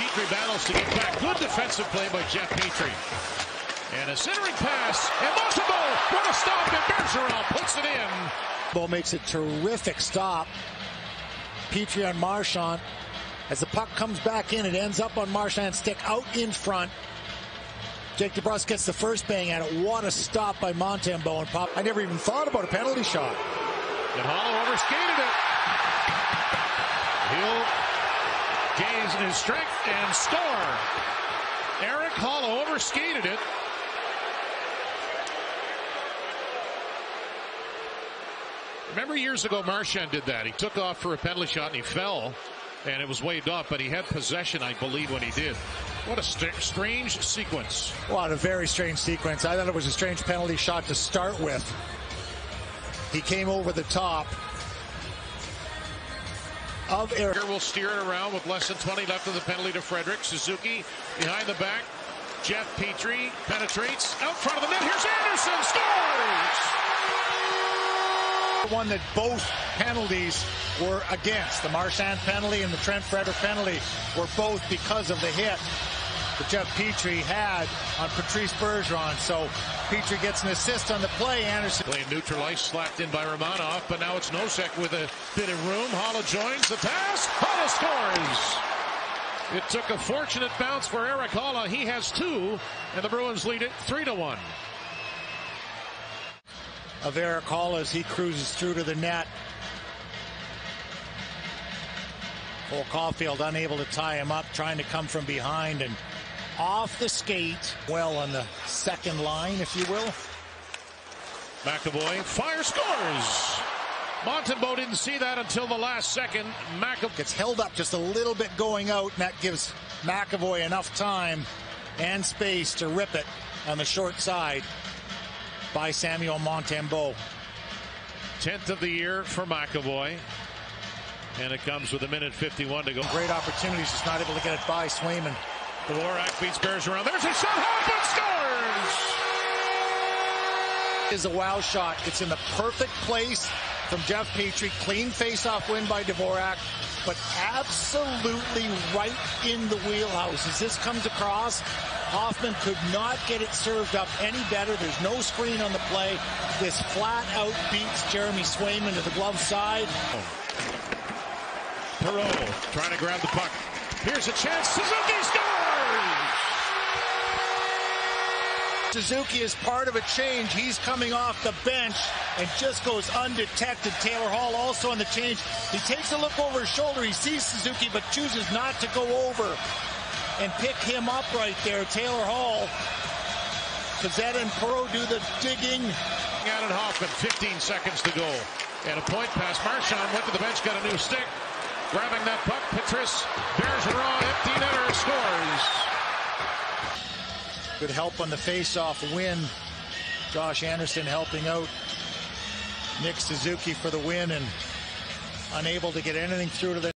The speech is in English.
Petry battles to get back. Good defensive play by Jeff Petry. And a centering pass. And what a stop. And Bergeron puts it in. Bo makes a terrific stop. Petry on Marchand. As the puck comes back in, it ends up on Marchand's stick out in front. Jake DeBrusk gets the first bang at it. What a stop by Montembeault and Pop. I never even thought about a penalty shot. And Haula overskated it. He'll gain his strength and score. Eric Haula overskated it. Remember years ago, Marchand did that. He took off for a penalty shot and he fell, and it was waved off, but he had possession, I believe, when he did. What a st strange sequence. What a very strange sequence. I thought it was a strange penalty shot to start with. He came over the top of. Here will steer it around with less than 20 left of the penalty to Frederic. Suzuki behind the back. Jeff Petry penetrates out front of the net. Here's Anderson. Scores! one that both penalties were against. The Marchand penalty and the Trent Frederic penalty were both because of the hit that Jeff Petry had on Patrice Bergeron. So Petry gets an assist on the play. Anderson. Playing neutral ice, slapped in by Romanov, but now it's Nosek with a bit of room. Haula joins the pass. Haula scores. It took a fortunate bounce for Eric Haula. He has two, and the Bruins lead it three to one of Eric Haula as he cruises through to the net. Cole Caufield unable to tie him up, trying to come from behind and off the skate. Well on the second line, if you will. McAvoy fire scores. Montembeault didn't see that until the last second. McAvoy gets held up just a little bit going out, and that gives McAvoy enough time and space to rip it on the short side by Samuel Montembeault. 10th of the year for McAvoy. And it comes with a minute 51 to go. Great opportunities, just not able to get it by Swayman. Dvorak beats Bergeron. There's a shot, Hoffman scores! Is a wow shot. It's in the perfect place from Jeff Petry. Clean face-off win by Dvorak, but absolutely right in the wheelhouse. As this comes across, Hoffman could not get it served up any better. There's no screen on the play. This flat out beats Jeremy Swayman to the glove side. Perreault trying to grab the puck. Here's a chance. Suzuki scores! Suzuki is part of a change. He's coming off the bench and just goes undetected. Taylor Hall also on the change. He takes a look over his shoulder. He sees Suzuki but chooses not to go over and pick him up right there. Taylor Hall. Pezzetta and Perreault do the digging. Out at Hoffman, 15 seconds to go. And a point pass. Marchand went to the bench, got a new stick. Grabbing that puck, Patrice Bergeron, empty netter, scores. Good help on the face-off win. Josh Anderson helping out Nick Suzuki for the win and unable to get anything through to the